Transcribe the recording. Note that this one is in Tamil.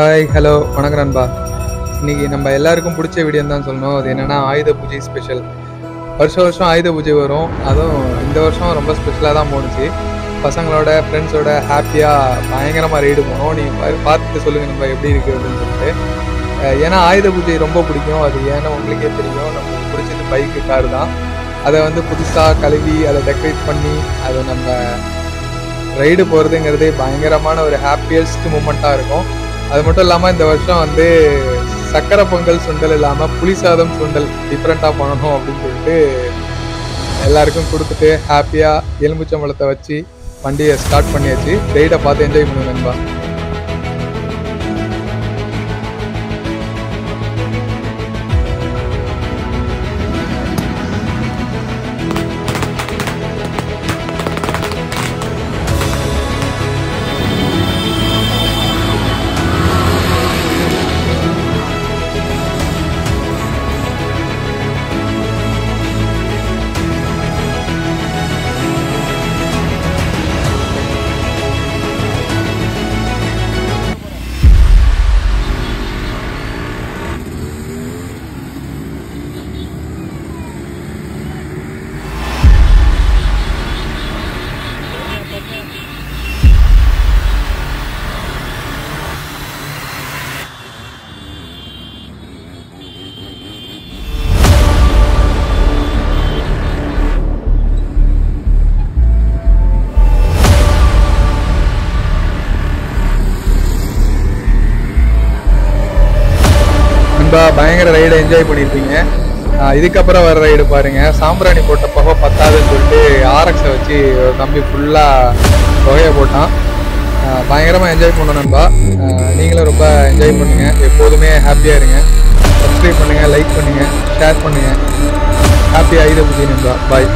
ஹாய் ஹலோ வணக்கம் நண்பா. இன்னைக்கு நம்ம எல்லாருக்கும் பிடிச்ச வீடியோ தான் சொல்லணும். அது என்னென்னா ஆயுத பூஜை ஸ்பெஷல் வருஷம் வருஷம் ஆயுத பூஜை வரும். அதுவும் இந்த வருஷம் ரொம்ப ஸ்பெஷலாக தான் போணுச்சு. பசங்களோட ஃப்ரெண்ட்ஸோட ஹாப்பியாக பயங்கரமாக ரைடு போனோம். நீங்கள் பார்த்துட்டு சொல்லுங்கள் நம்ம எப்படி இருக்குது அப்படின்னு சொல்லிட்டு. ஏன்னா ஆயுத பூஜை ரொம்ப பிடிக்கும். அது ஏன்னா உங்களுக்கே தெரியும். நமக்கு பிடிச்சது பைக்கு கார் தான். அதை வந்து புதுசாக கழுவி அதை டெக்கரேட் பண்ணி அதை நம்ம ரைடு போகிறதுங்கிறதே பயங்கரமான ஒரு ஹாப்பியஸ்ட் மூமெண்ட்டாக இருக்கும். அது மட்டும் இல்லாமல் இந்த வருஷம் வந்து சக்கரை பொங்கல் சுண்டல் இல்லாமல் புளி சாதம் சுண்டல் டிஃப்ரெண்ட்டாக பண்ணணும் அப்படின்னு சொல்லிட்டு எல்லாருக்கும் கொடுத்துட்டு ஹாப்பியாக எலுமிச்சம்பழத்தை வச்சு வண்டியை ஸ்டார்ட் பண்ணியாச்சு. ரைடை பார்த்து என்ஜாய் பண்ணுங்க நண்பா. நண்பா பயங்கர ரைடை என்ஜாய் பண்ணியிருப்பீங்க. இதுக்கப்புறம் வர ரைடு பாருங்கள் சாம்பிராணி போட்ட புகை பத்தாதுன்னு சொல்லிட்டு ஆர்எக்ஸை வச்சு ஒரு தம்பி ஃபுல்லாக புகையை போட்டான். பயங்கரமாக என்ஜாய் பண்ணோம் நண்பா நீங்களும் ரொம்ப என்ஜாய் பண்ணுங்கள் எப்போதுமே ஹாப்பியாக இருங்க. சப்ஸ்கிரைப் பண்ணுங்கள் லைக் பண்ணுங்கள் ஷேர் பண்ணுங்கள் ஹாப்பி இதை பூஜை நண்பா பாய்